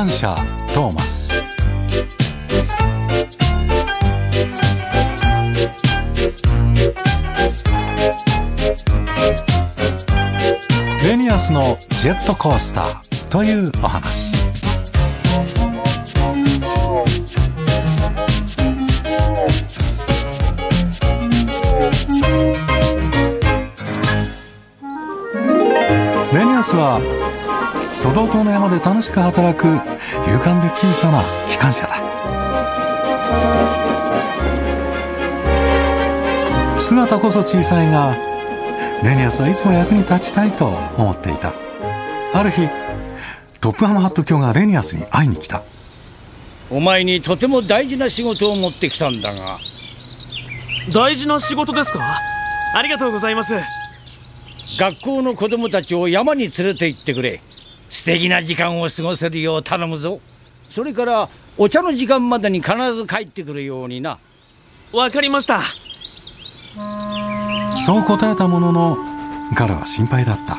感謝トーマス。レニアスのジェットコースターというお話。レニアスはソド島の山で楽しく働く勇敢で小さな機関車だ。姿こそ小さいがレニアスはいつも役に立ちたいと思っていた。ある日トップハムハット卿がレニアスに会いに来た。お前にとても大事な仕事を持ってきたんだが。大事な仕事ですか？ありがとうございます。学校の子供たちを山に連れて行ってくれ素敵な時間を過ごせるよう頼むぞ。それからお茶の時間までに必ず帰ってくるようにな。わかりました。そう答えたものの彼は心配だった。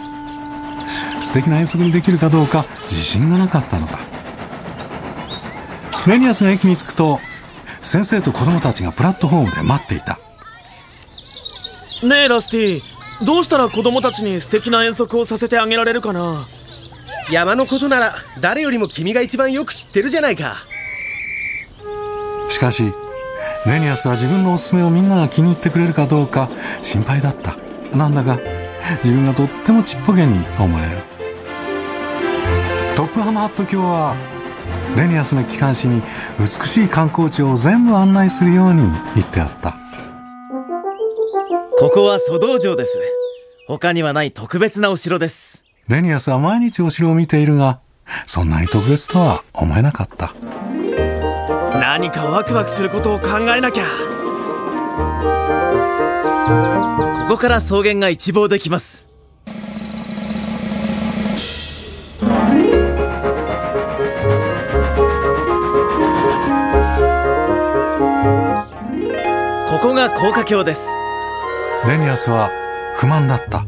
素敵な遠足にできるかどうか自信がなかったのだ。レニアスが駅に着くと先生と子供たちがプラットフォームで待っていた。ねえラスティ。どうしたら子供たちに素敵な遠足をさせてあげられるかな？山のことなら誰よりも君が一番よく知ってるじゃないか。しかしレニアスは自分のおすすめをみんなが気に入ってくれるかどうか心配だった。なんだか自分がとってもちっぽけに思える。トップハムハット卿はレニアスの機関誌に美しい観光地を全部案内するように言ってあった。ここは蘇道場です。他にはない特別なお城ですレニアスは毎日お城を見ているがそんなに特別とは思えなかった。何かワクワクすることを考えなきゃ。ここから草原が一望できます。ここが高架橋です。レニアスは不満だった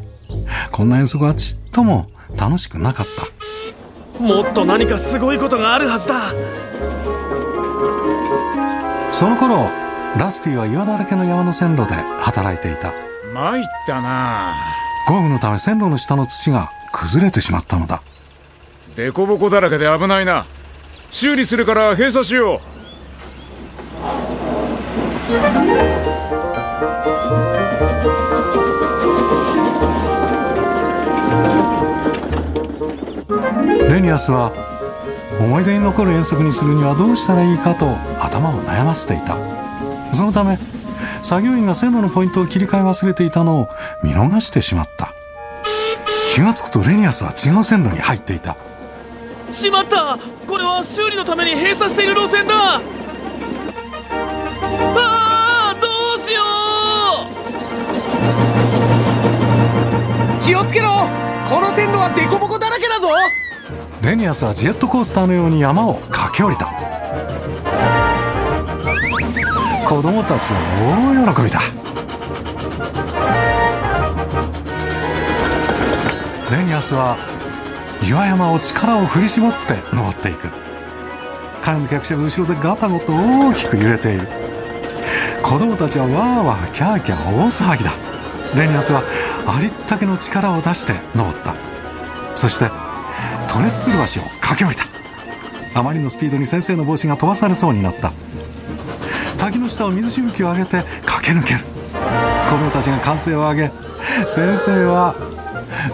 こんな遠足はちっとも楽しくなかった。もっと何かすごいことがあるはずだ。その頃ラスティは岩だらけの山の線路で働いていた。参ったな。豪雨のため線路の下の土が崩れてしまったのだ。デコボコだらけで危ないな。修理するから閉鎖しようレニアスは思い出に残る遠足にするにはどうしたらいいかと頭を悩ませていた。そのため作業員が線路のポイントを切り替え忘れていたのを見逃してしまった。気がつくとレニアスは違う線路に入っていた。しまった。これは修理のために閉鎖している路線だ。ああどうしよ気をつけろ。この線路はデコボコだらけだぞレニアスはジェットコースターのように山を駆け下りた。子供たちは大喜びだ。レニアスは岩山を力を振り絞って登っていく。彼の客車が後ろでガタゴト大きく揺れている。子供たちはわーわーキャーキャー大騒ぎだ。レニアスはありったけの力を出して登った。そしてトレッスル橋を駆け下りた。あまりのスピードに先生の帽子が飛ばされそうになった。滝の下を水しぶきを上げて駆け抜ける。子供たちが歓声を上げ先生は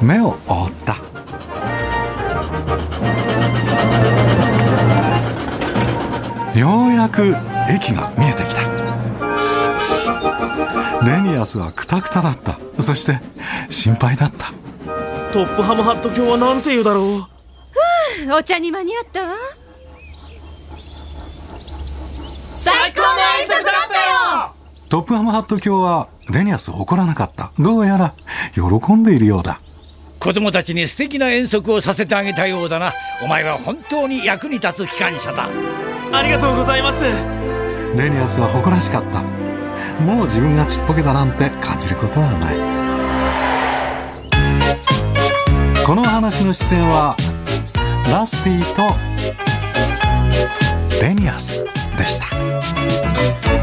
目を覆った。ようやく駅が見えてきた。レニアスはクタクタだった。そして心配だった。トップハムハット卿はなんて言うだろう。お茶に間に合ったわ。最高の遠足だったよ。トップハムハット卿はレニアスを怒らなかった。どうやら喜んでいるようだ。子供たちに素敵な遠足をさせてあげたようだな。お前は本当に役に立つ機関車だ。ありがとうございます。レニアスは誇らしかった。もう自分がちっぽけだなんて感じることはない。この話の視線はラスティとレニアスでした。